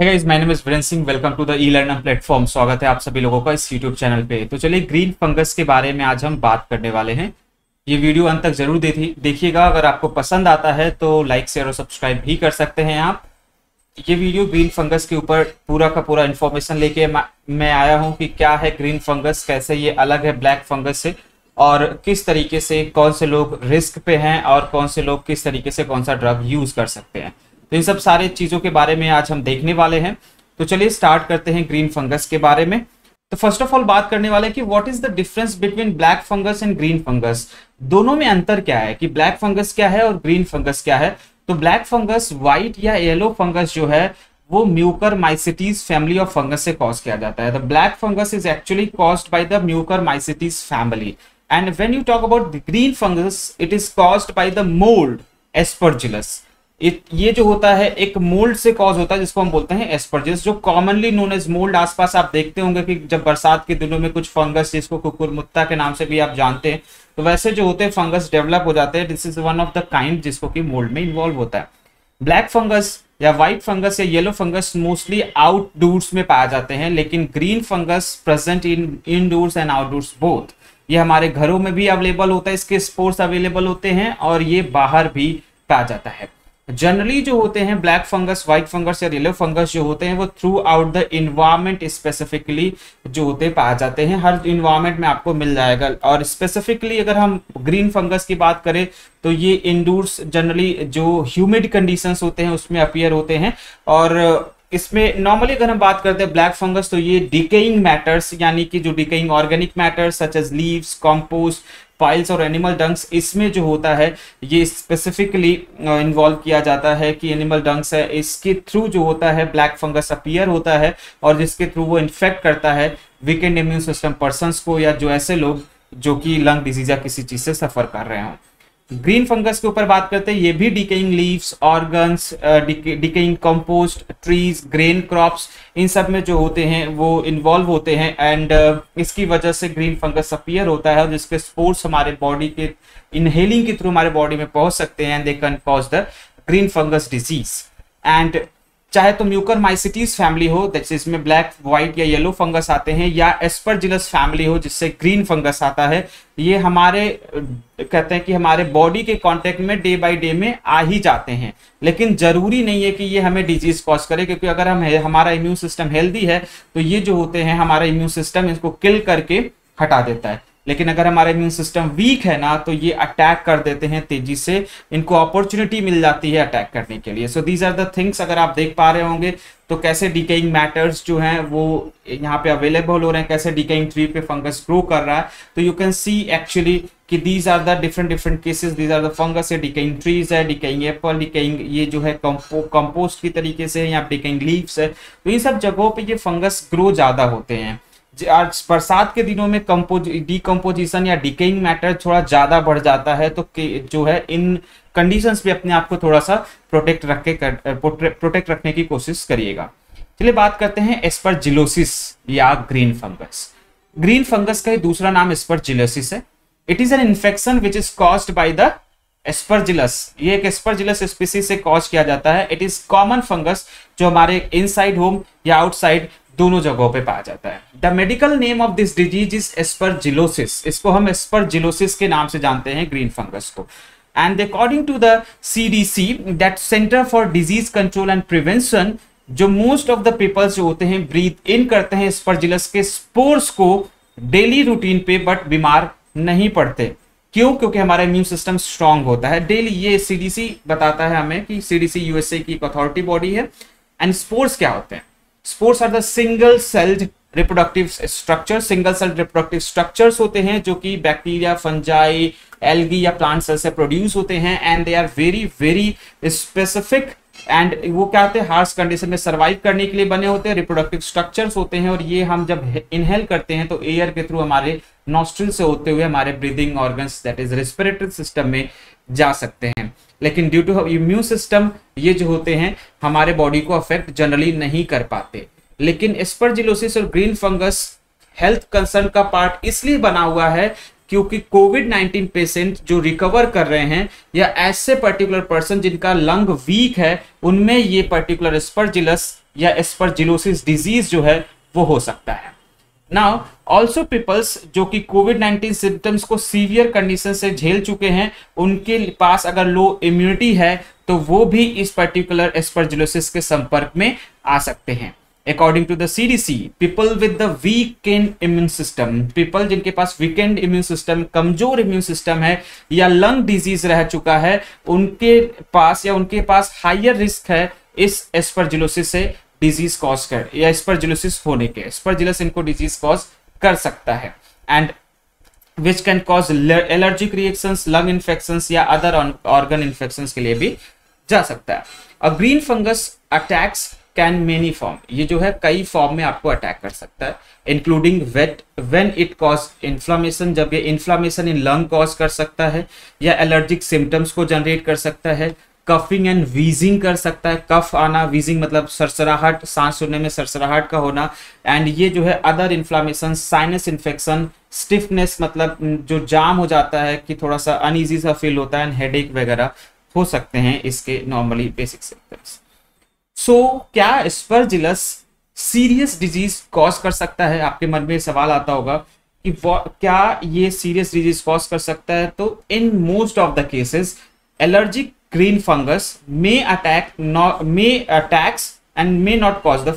है guys my name is Virendra Singh welcome to the E learner platform स्वागत है आप सभी लोगों का इस यूट्यूब चैनल पे। तो चलिए ग्रीन फंगस के बारे में आज हम बात करने वाले हैं। ये वीडियो अंत तक ज़रूर देखिएगा। अगर आपको पसंद आता है तो लाइक शेयर और सब्सक्राइब भी कर सकते हैं आप। ये वीडियो ग्रीन फंगस के ऊपर पूरा का पूरा इन्फॉर्मेशन लेके मैं आया हूँ कि क्या है ग्रीन फंगस कैसे ये अलग है ब्लैक फंगस से, और किस तरीके से कौन से लोग रिस्क पे हैं, और कौन से लोग किस तरीके से कौन सा ड्रग यूज़ कर सकते हैं। तो इन सब सारे चीज़ों के बारे में आज हम देखने वाले हैं। तो चलिए स्टार्ट करते हैं ग्रीन फंगस के बारे में। तो फ़र्स्ट ऑफ़ ऑल बात करने वाले कि what is the difference between black fungus and green fungus दोनों में अंतर क्या है कि ब्लैक फंगस क्या है और ग्रीन फंगस क्या है? तो ब्लैक फंगस व्हाइट या येलो फंगस जो है, वो Mucor mycetes family of fungus से कॉज किया जाता है। The black fungus is actually caused by the mucormycetes family and when you talk about the green fungus it is caused by the mould aspergillus ये जो होता है, एक mould से कॉज होता है, जिसको हम बोलते हैं एस्परजिस जो कॉमनली नोन एज मोल्ड आसपास आप देखते होंगे कि जब बरसात के दिनों में कुछ फंगस जिसको कुकुरमुत्ता के नाम से भी आप जानते हैं तो वैसे जो होते हैं फंगस डेवलप हो जाते हैं। This is one of the kind जिसको कि मोल्ड में इन्वॉल्व होता है। ब्लैक फंगस या व्हाइट फंगस या येलो फंगस मोस्टली आउटडोर्स में पाए जाते हैं, लेकिन green fungus present in indoors and outdoors both ये हमारे घरों में भी अवेलेबल होता है, इसके स्पोर्ट्स अवेलेबल होते हैं, और ये बाहर भी पाया जाता है। जनरली जो होते हैं ब्लैक फंगस व्हाइट फंगस या येलो फंगस जो होते हैं, वो throughout the environment specifically जो होते पाए जाते हैं। हर इन्वायरमेंट में आपको मिल जाएगा। और स्पेसिफिकली अगर हम ग्रीन फंगस की बात करें तो ये इंडोर्स जनरली जो ह्यूमिड कंडीशंस होते हैं, उसमें अपियर होते हैं। और इसमें नॉर्मली अगर हम बात करते हैं ब्लैक फंगस तो ये डिकेइंग मैटर्स यानी कि जो decaying organic matters such as leaves compost piles और एनिमल डंक्स इसमें जो होता है, ये स्पेसिफिकली इन्वॉल्व किया जाता है कि एनिमल डंक्स है, इसके थ्रू जो होता है ब्लैक फंगस अपियर होता है और जिसके थ्रू वो इन्फेक्ट करता है वीकेंड इम्यून सिस्टम पर्सन को या जो ऐसे लोग जो कि लंग डिज़ीज़ या किसी चीज़ से सफ़र कर रहे हों। ग्रीन फंगस के ऊपर बात करते हैं ये भी decaying leaves organs decaying compost trees grain crops इन सब में जो होते हैं वो इन्वॉल्व होते हैं एंड uh, इसकी वजह से ग्रीन फंगस अपीयर होता है जिसके स्पोर्ट्स हमारे बॉडी के इनहेलिंग के थ्रू हमारे बॉडी में पहुँच सकते हैं and they can cause the green fungus disease and चाहे तो म्यूकर माइसिटीज फैमिली हो जैसे इसमें ब्लैक व्हाइट या येलो फंगस आते हैं, या एस्परजिलस फैमिली हो, जिससे ग्रीन फंगस आता है, ये हमारे, कहते हैं कि हमारे बॉडी के कांटेक्ट में डे बाय डे में आ ही जाते हैं। लेकिन ज़रूरी नहीं है कि ये हमें डिज़ीज़ कॉज करे, क्योंकि अगर हम, हमारा इम्यून सिस्टम हेल्दी है तो ये जो होते हैं, हमारा इम्यून सिस्टम इसको किल करके हटा देता है। लेकिन अगर हमारा इम्यून सिस्टम वीक है ना तो ये अटैक कर देते हैं तेज़ी से। इनको अपॉर्चुनिटी मिल जाती है अटैक करने के लिए। So these are the things अगर आप देख पा रहे होंगे तो कैसे डिकेइंग मैटर्स जो हैं, वो यहाँ पे अवेलेबल हो रहे हैं, कैसे डिकेइंग ट्री पे फंगस ग्रो कर रहा है। तो यू कैन सी एक्चुअली कि these are the different different cases these are the fungus है डिकेइंग ट्रीज है डिकेइंग एप्पल डिकेइंग ये जो है कंपोस्ट की तरीके से या डिकेइंग लीव्स है। तो इन सब जगहों पे ये फंगस ग्रो ज़्यादा होते हैं। बरसात के दिनों में कंपोज डिकम्पोजिशन या डिकेइंग मैटर थोड़ा ज़्यादा बढ़ जाता है तो जो है, इन कंडीशंस पे अपने आप को थोड़ा सा प्रोटेक्ट रख के प्रोटेक्ट रखने की कोशिश करिएगा। चलिए बात करते हैं एस्परजिलोसिस या ग्रीन फंगस ग्रीन फंगस का दूसरा नाम एस्परजिलोसिस है। It is an infection which is caused by the aspergillus ये एक एस्परजिलस स्पीसीज से कॉज किया जाता है। इट इज़ कॉमन फंगस जो हमारे इनसाइड होम या आउटसाइड दोनों जगहों पे पाया जाता है। The medical name of this disease is aspergillosis इसको हम एस्परजिलोसिस के नाम से जानते हैं ग्रीन फंगस को। And according to the CDC that center for disease control and prevention जो मोस्ट ऑफ़ द पीपल्स जो होते हैं ब्रीथ इन करते हैं स्पर्जिलस के स्पोर्स को डेली रूटीन पे बट बीमार नहीं पड़ते। क्यों? क्योंकि हमारा इम्यून सिस्टम स्ट्रांग होता है। डेली ये सीडीसी बताता है हमें कि सीडीसी यूएसए की एक अथॉरिटी बॉडी है। एंड स्पोर्ट्स क्या होते हैं? Spores are the single celled reproductive structure single cell reproductive structures होते हैं जो कि बैक्टीरिया फंजाई एलगी या प्लांट सेल से प्रोड्यूस होते हैं and they are very very specific and वो क्या होते हैं? हार्स कंडीशन में सर्वाइव करने के लिए बने होते हैं रिप्रोडक्टिव स्ट्रक्चर्स होते हैं और ये हम जब इनहेल करते हैं तो एयर के थ्रू हमारे नॉस्ट्रिल से होते हुए हमारे breathing organs that is respiratory system में जा सकते हैं। लेकिन ड्यू टू इम्यून सिस्टम ये जो होते हैं, हमारे बॉडी को अफेक्ट जनरली नहीं कर पाते। लेकिन स्पर्जिलोसिस और ग्रीन फंगस हेल्थ कंसर्न का पार्ट इसलिए बना हुआ है क्योंकि कोविड 19 पेशेंट जो रिकवर कर रहे हैं, या ऐसे पर्टिकुलर पर्सन जिनका लंग वीक है, उनमें ये पर्टिकुलर स्पर्जिलस या स्पर्जिलोसिस डिज़ीज़ जो है, वो हो सकता है। नाउ ऑल्सो पीपल्स जो कि कोविड 19 सिम्टम्स को सीवियर कंडीशन से झेल चुके हैं, उनके पास अगर लो इम्यूनिटी है तो वो भी इस पर्टिकुलर एस्परजिलोसिस के संपर्क में आ सकते हैं। According to the CDC people with the weakened immune system people जिनके पास वीकेंड इम्यून सिस्टम कमज़ोर इम्यून सिस्टम है, या लंग डिज़ीज़ रह चुका है, उनके पास या उनके पास हाइयर रिस्क है इस एस्परजिलोसिस से डिज़ीज़ कॉज कर, या स्पर्जिलोसिस होने के स्पर्जिलस इनको डिज़ीज़ कॉज कर सकता है। And which can cause allergic reactions lung infections या अदर ऑर्गन इन्फेक्शंस के लिए भी जा सकता है। A green fungus attacks can many form ये जो है कई फॉर्म में आपको अटैक कर सकता है including wet when it cause inflammation जब ये इन्फ्लामेशन इन लंग कॉज कर सकता है, या एलर्जिक सिम्टम्स को जनरेट कर सकता है कफिंग एंड वीजिंग कर सकता है कफ आना वीजिंग मतलब सरसराहट, सांस सुनने में सरसराहट का होना एंड ये जो है other inflammation sinus infection stiffness मतलब जो जाम हो जाता है कि थोड़ा सा अनईजी सा फील होता है एंड हेड वगैरह, हो सकते हैं इसके normally basic symptoms so so, क्या स्पर्जिलस सीरियस डिज़ीज़ कॉज कर सकता है? आपके मन में सवाल आता होगा कि क्या ये सीरियस डिज़ीज़ कॉज कर सकता है? तो in most of the cases allergic green fungus may attack not may attacks and may not cause the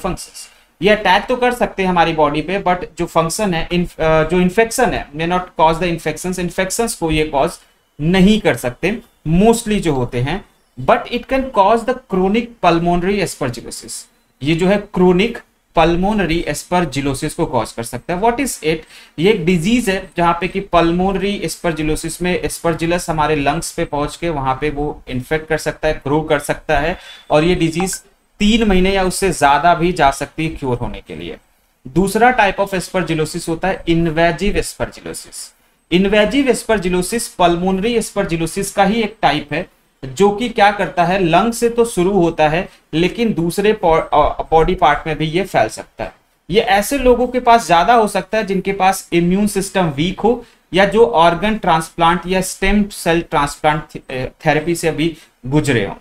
ये अटैक तो कर सकते हैं हमारी बॉडी पे बट जो फ़ंक्शन है इन, जो इन्फेक्शन है may not cause the infection infection को ये कॉज नहीं कर सकते. मोस्टली जो होते हैं but it can cause the chronic pulmonary aspergillosis ये जो है क्रोनिक पल्मोनरी एस्परजिलोसिस को कॉज कर सकता है। व्हाट इज़ इट ये एक डिज़ीज़ है जहाँ पे कि पल्मोनरी एस्परजिलोसिस में एस्परजिलस हमारे लंग्स पे पहुँच के वहाँ पे वो इन्फेक्ट कर सकता है ग्रो कर सकता है। और ये डिज़ीज़ तीन महीने या उससे ज़्यादा भी जा सकती है क्योर होने के लिए। दूसरा टाइप ऑफ़ एस्परजिलोसिस होता है invasive aspergillosis invasive aspergillosis pulmonary aspergillosis का ही एक टाइप है। जो कि क्या करता है लंग से तो शुरू होता है, लेकिन दूसरे बॉडी पार्ट में भी ये फैल सकता है। ये ऐसे लोगों के पास ज़्यादा हो सकता है जिनके पास इम्यून सिस्टम वीक हो, या जो ऑर्गन ट्रांसप्लांट या स्टेम सेल ट्रांसप्लांट थेरेपी से अभी गुजरे हो।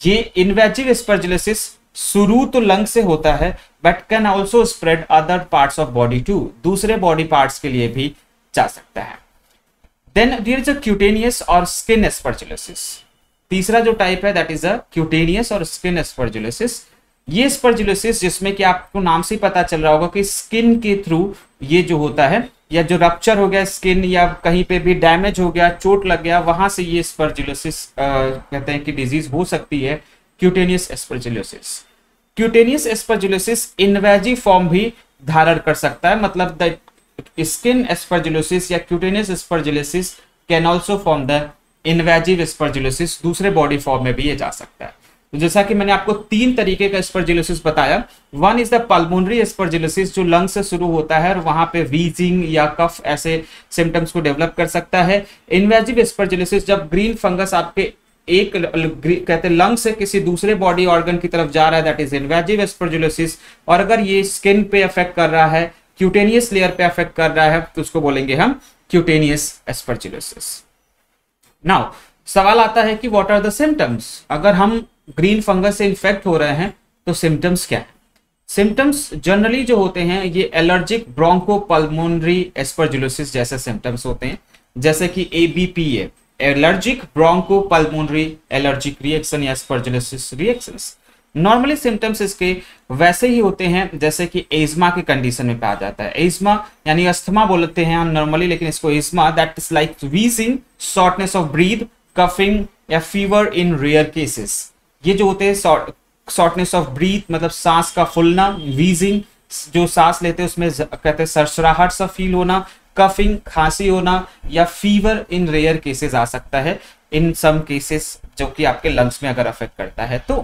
ये इन्वेजिव स्पर्जिलिस शुरू तो लंग से होता है but can also spread other parts of body to दूसरे बॉडी पार्ट्स के लिए भी जा सकता है। Then there is a cutaneous or skin aspergillosis तीसरा जो टाइप है that is a cutaneous or skin aspergillosis ये स्पर्जुलोसिस जिसमें कि आपको नाम से पता चल रहा होगा कि स्किन के थ्रू ये जो होता है, या जो रप्चर हो गया स्किन या कहीं पे भी डैमेज हो गया, चोट लग गया, वहाँ से ये स्पर्जुलोसिस कहते हैं कि डिज़ीज़ हो सकती है cutaneous aspergillosis cutaneous aspergillosis invasive form भी धारण कर सकता है मतलब द स्किन एस्पर्जुलोसिस या cutaneous aspergillosis can also form the invasive aspergillosis दूसरे बॉडी फॉर्म में भी ये जा सकता है। तो जैसा कि मैंने आपको तीन तरीके का स्पर्जुलोसिस बताया one is the pulmonary aspergillosis जो लंग से शुरू होता है और वहाँ पे वीजिंग या कफ ऐसे सिम्टम्स को डेवलप कर सकता है। इन्वेजिव स्पर्जुलोसिस जब ग्रीन फंगस आपके एक कहते हैं लंग से किसी दूसरे बॉडी ऑर्गन की तरफ़ जा रहा है दैट इज़ इन्वेजिव स्पर्जुलोसिस और अगर ये स्किन पे अफेक्ट कर रहा है क्यूटेनियस लेयर पे अफेक्ट कर रहा है तो उसको बोलेंगे हम क्यूटेनियस स्पर्जुलोसिस नाउ सवाल आता है कि व्हाट आर द सिम्टम्स अगर हम ग्रीन फंगस से इन्फेक्ट हो रहे हैं तो सिम्टम्स क्या है? सिम्टम्स जनरली जो होते हैं, ये एलर्जिक ब्रोंको पल्मोनरी एस्परजुलोसिस जैसे सिम्टम्स होते हैं। जैसे कि A B P allergic broncho pulmonary allergic reaction या एस्परजुलोसिस रिएक्शंस नॉर्मली सिम्टम्स इसके वैसे ही होते हैं, जैसे कि एजमा के कंडीशन में पाया जाता है। एजमा, यानी अस्थमा बोलते हैं हम नॉर्मली लेकिन इसको asthma that is like wheezing shortness of breath coughing या फीवर इन रेयर केसेस ये जो होते हैं शॉर्टनेस ऑफ़ ब्रीथ मतलब सांस का फुलना वीजिंग जो सांस लेते हैं, उसमें कहते हैं सरसराहट सा फील होना कफिंग खांसी होना, या फीवर इन रेयर केसेस आ सकता है। इन सम केसेस जो कि आपके लंग्स में अगर अफेक्ट करता है तो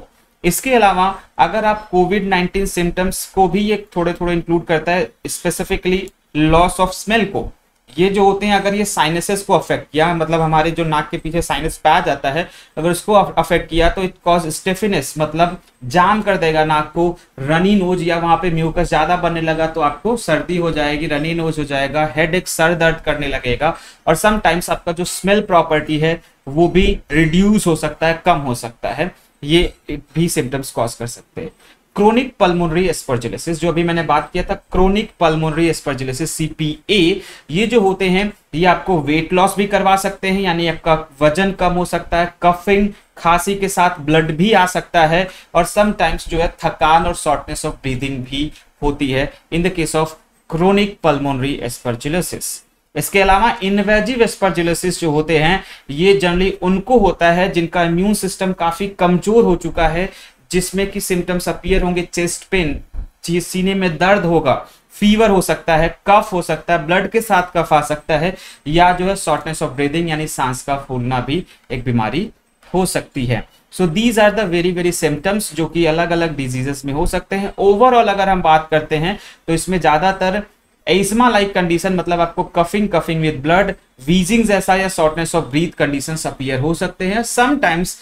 इसके अलावा, अगर आप कोविड 19 सिम्टम्स को भी ये थोड़े थोड़े इंक्लूड करता है स्पेसिफिकली लॉस ऑफ़ स्मेल को, ये जो होते हैं, अगर ये साइनसेस को अफेक्ट किया मतलब हमारे जो नाक के पीछे साइनस पाया जाता है, अगर उसको अफेक्ट किया तो इट कॉज स्टेफिनेस मतलब जाम कर देगा नाक को रनी नोज़ या वहाँ पे म्यूकस ज़्यादा बनने लगा तो आपको सर्दी हो जाएगी रनी नोज़ हो जाएगा हेड एक सर दर्द करने लगेगा, और समटाइम्स आपका जो स्मेल प्रॉपर्टी है, वो भी रिड्यूस हो सकता है, कम हो सकता है। ये भी सिम्टम्स कॉज कर सकते हैं। क्रोनिक पल्मोनरी एस्पर्जिलिसिस जो अभी मैंने बात किया था क्रोनिक पल्मोनरी एस्पर्जिलिसिस सीपीए ये जो होते हैं, ये आपको वेट लॉस भी करवा सकते हैं, यानी आपका वज़न कम हो सकता है कफिंग खांसी के साथ ब्लड भी आ सकता है, और समटाइम्स जो है थकान और शॉर्टनेस ऑफ़ ब्रीदिंग भी होती है in the case of chronic pulmonary aspergillosis इसके अलावा इनवेजिव एस्पर्जिलोसिस जो होते हैं, ये जनरली उनको होता है जिनका इम्यून सिस्टम काफ़ी कमज़ोर हो चुका है, जिसमें कि सिम्टम्स अपीयर होंगे चेस्ट पेन सीने में दर्द होगा फीवर हो सकता है कफ हो सकता है ब्लड के साथ कफ आ सकता है, या जो है शॉर्टनेस ऑफ़ ब्रीदिंग यानी सांस का फूलना भी एक बीमारी हो सकती है। So these are the very very symptoms जो कि अलग अलग डिजीजेस में हो सकते हैं। ओवरऑल अगर हम बात करते हैं तो इसमें ज़्यादातर एस्मा लाइक कंडीशन मतलब आपको coughing coughing with blood wheezing जैसा या shortness of breath condition appear हो सकते हैं। समटाइम्स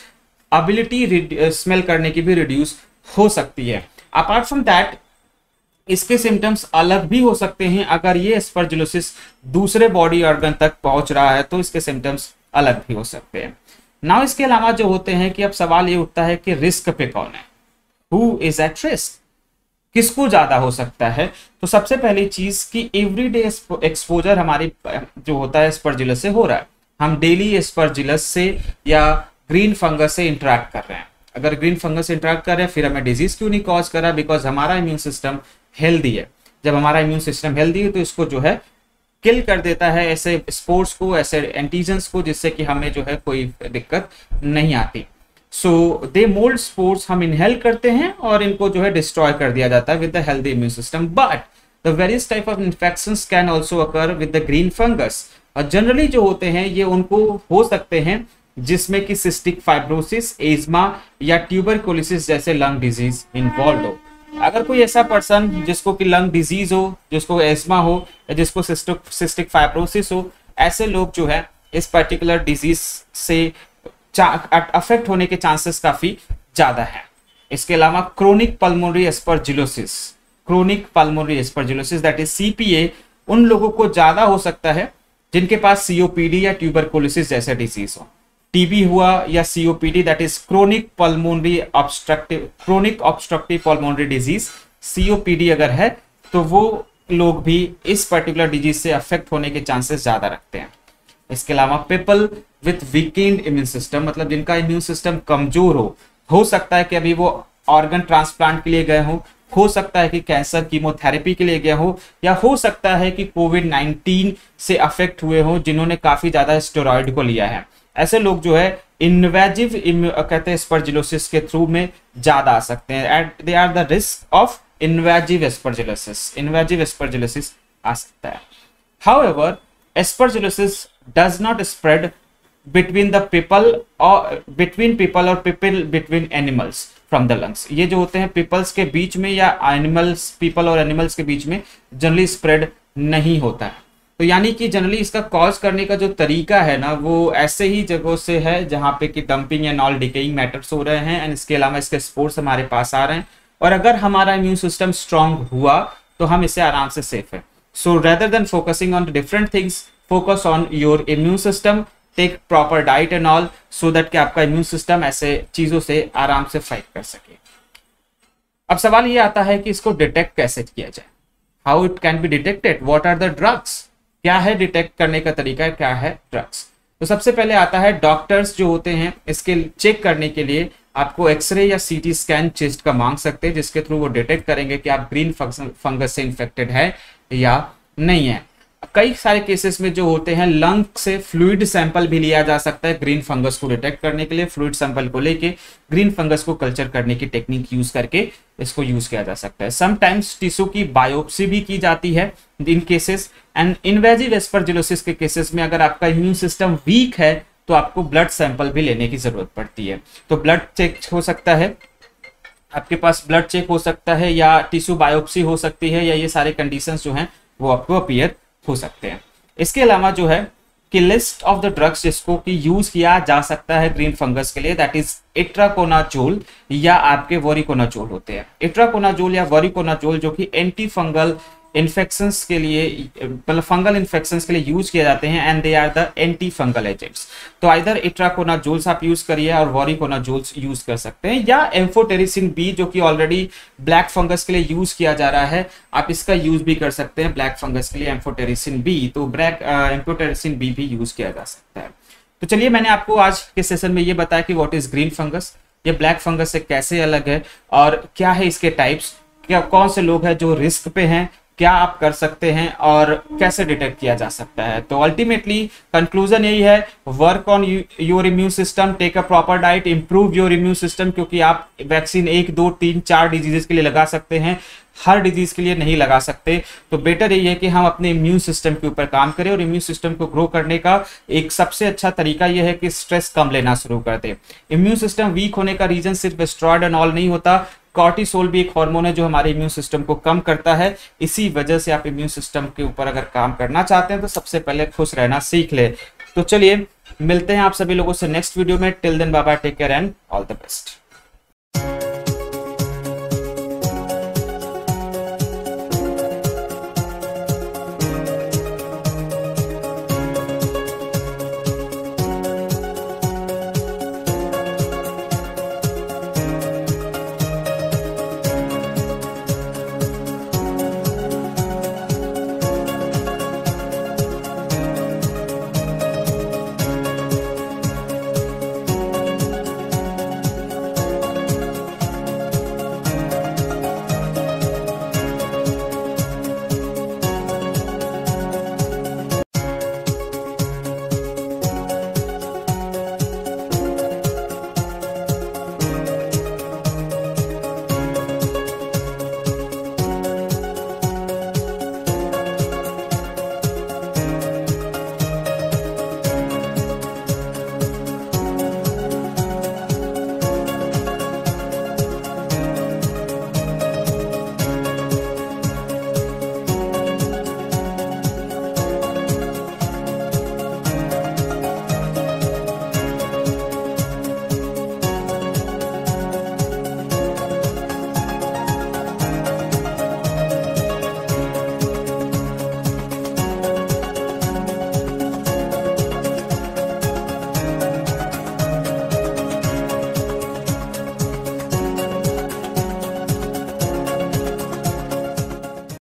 अबिलिटी स्मेल करने की भी रिड्यूस हो सकती है। अपार्ट फ्रॉम दैट इसके सिम्टम्स अलग भी हो सकते हैं। अगर ये स्पर्जुलोसिस दूसरे बॉडी ऑर्गन तक पहुँच रहा है तो इसके सिम्टम्स अलग भी हो सकते हैं। नाउ इसके अलावा जो होते हैं कि अब सवाल ये उठता है कि रिस्क पे कौन है? हु इज़ एट रिस्क किसको ज़्यादा हो सकता है? तो सबसे पहली चीज़ कि एवरीडे एक्सपोजर हमारी, जो होता है स्पर्जिलस से हो रहा है। हम डेली स्पर्जिलस से या ग्रीन फंगस से इंटरेक्ट कर रहे हैं। अगर ग्रीन फंगस से इंटरेक्ट कर रहे हैं, फिर हमें डिज़ीज़ क्यों नहीं कॉज कर? रहा बिकॉज़ हमारा इम्यून सिस्टम हेल्दी है। जब हमारा इम्यून सिस्टम हेल्दी है तो इसको जो है किल कर देता है ऐसे स्पोर्ट्स को, ऐसे एंटीजेंस को, जिससे कि हमें जो है कोई दिक्कत नहीं आती। सो दे मोल्ड स्पोर्ट्स हम इनहेल करते हैं और इनको जो है डिस्ट्रॉय कर दिया जाता है with the healthy immune system but the various type of infection can also occur with the green fungus और जनरली जो होते हैं, ये उनको हो सकते हैं जिसमें कि सिस्टिक फाइब्रोसिस एजमा या ट्यूबरकोलिसिस जैसे लंग डिज़ीज़ इन्वॉल्व हो। अगर कोई ऐसा पर्सन जिसको कि लंग डिज़ीज़ हो, जिसको एजमा हो या जिसको सिस्टिक सिस्टिक फाइब्रोसिस हो, ऐसे लोग जो है, इस पर्टिकुलर डिज़ीज़ से अफेक्ट होने के चांसेस काफ़ी ज़्यादा है। इसके अलावा chronic pulmonary aspergillosis chronic pulmonary aspergillosis that is CPA उन लोगों को ज़्यादा हो सकता है जिनके पास सीओपीडी या ट्यूबरकोलिसिस जैसा डिज़ीज़ हो। टीबी हुआ या COPD that is chronic pulmonary obstructive chronic obstructive pulmonary disease COPD अगर है तो वो लोग भी इस पर्टिकुलर डिज़ीज़ से अफेक्ट होने के चांसेस ज़्यादा रखते हैं। इसके अलावा people with weakened immune system मतलब जिनका इम्यून सिस्टम कमज़ोर हो हो सकता है कि अभी वो ऑर्गन ट्रांसप्लांट के लिए गए हो हो सकता है कि कैंसर कीमोथेरेपी के लिए गया हो, या हो सकता है कि कोविड 19 से अफेक्ट हुए हो, जिन्होंने काफ़ी ज़्यादा स्टेरॉइड को लिया है। ऐसे लोग जो है इन्वेजिव कहते हैं स्पर्जिलोसिस के थ्रू में ज़्यादा आ सकते हैं। At they are the risk of invasive aspergillosis invasive aspergillosis आ सकता है। However aspergillosis does not spread between the people और बिटवीन पीपल और people between animals from the lungs ये जो होते हैं पीपल्स के बीच में या एनिमल्स पीपल और एनिमल्स के बीच में जनरली स्प्रेड नहीं होता है। तो यानी कि जनरली इसका कॉज करने का जो तरीका है ना, वो ऐसे ही जगहों से है जहाँ पे कि dumping and all decaying matters हो रहे हैं एंड इसके अलावा इसके स्पोर्ट्स हमारे पास आ रहे हैं। और अगर हमारा इम्यून सिस्टम स्ट्रांग हुआ तो हम इसे आराम से सेफ़ है। So rather than focusing on different things focus on your immune system take proper diet and all so that कि आपका इम्यून सिस्टम ऐसे चीज़ों से आराम से फाइट कर सके। अब सवाल ये आता है कि इसको डिटेक्ट कैसे किया जाए? How it can be detected what are the drugs क्या है डिटेक्ट करने का तरीका? क्या है ड्रग्स तो सबसे पहले आता है डॉक्टर्स जो होते हैं, इसके चेक करने के लिए आपको एक्सरे या सीटी स्कैन चेस्ट का मांग सकते हैं, जिसके थ्रू वो डिटेक्ट करेंगे कि आप ग्रीन फंगस से इन्फेक्टेड है या नहीं है। कई सारे केसेस में जो होते हैं लंग से फ्लूड सैंपल भी लिया जा सकता है ग्रीन फंगस को डिटेक्ट करने के लिए फ्लूड सैंपल को लेके ग्रीन फंगस को कल्चर करने की टेक्निक यूज़ करके इसको यूज़ किया जा सकता है। समटाइम्स टिश्यू की बायोप्सी भी की जाती है in cases and invasive aspergillosis के केसेस में अगर आपका इम्यून सिस्टम वीक है तो आपको ब्लड सैंपल भी लेने की ज़रूरत पड़ती है। तो ब्लड चेक हो सकता है, आपके पास ब्लड चेक हो सकता है या टिश्यू बायोप्सी हो सकती है या ये सारे कंडीशंस जो हैं, वो आपको अपियर हो सकते हैं। इसके अलावा जो है कि लिस्ट ऑफ़ द ड्रग्स जिसको कि यूज़ किया जा सकता है ग्रीन फंगस के लिए दैट इज़ इट्राकोनाचोल या आपके वोरिकोनाजोल होते हैं। इट्राकोनाजोल या वोरिकोनाजोल जो कि एंटी फंगल इन्फेक्शन के लिए मतलब फंगल इन्फेक्शन के लिए यूज़ किए जाते हैं and they are the anti fungal agents तो इधर इट्राकोनाजोल्स आप यूज़ करिए और वॉरिकोनाजोल्स यूज़ कर सकते हैं, या एम्फोटेरिसिन बी जो कि ऑलरेडी ब्लैक फंगस के लिए यूज़ किया जा रहा है, आप इसका यूज़ भी कर सकते हैं ब्लैक फंगस के लिए एम्फोटेरिसिन बी तो ब्लैक एम्फोटेरिसिन बी भी यूज़ किया जा सकता है. तो चलिए मैंने आपको आज के सेशन में ये बताया कि व्हाट इज़ ग्रीन फंगस ये ब्लैक फंगस से कैसे अलग है और क्या है इसके टाइप्स क्या, कौन से लोग हैं जो रिस्क पे हैं क्या आप कर सकते हैं और कैसे डिटेक्ट किया जा सकता है? तो अल्टीमेटली कंक्लूजन यही है work on your immune system take a proper diet improve your immune system क्योंकि आप वैक्सीन एक, दो, तीन, चार डिजीजेस के लिए लगा सकते हैं। हर डिज़ीज़ के लिए नहीं लगा सकते। तो बेटर यही है कि हम अपने इम्यून सिस्टम के ऊपर काम करें और इम्यून सिस्टम को ग्रो करने का एक सबसे अच्छा तरीका यह है कि स्ट्रेस कम लेना शुरू कर दे। इम्यून सिस्टम वीक होने का रीजन सिर्फ़ स्ट्रॉयड एंड ऑल नहीं होता। कॉर्टिसोल भी एक हार्मोन है जो हमारे इम्यून सिस्टम को कम करता है। इसी वजह से आप इम्यून सिस्टम के ऊपर अगर काम करना चाहते हैं तो सबसे पहले खुश रहना सीख ले। तो चलिए, मिलते हैं आप सभी लोगों से नेक्स्ट वीडियो में। Till then Baba take care and all the best.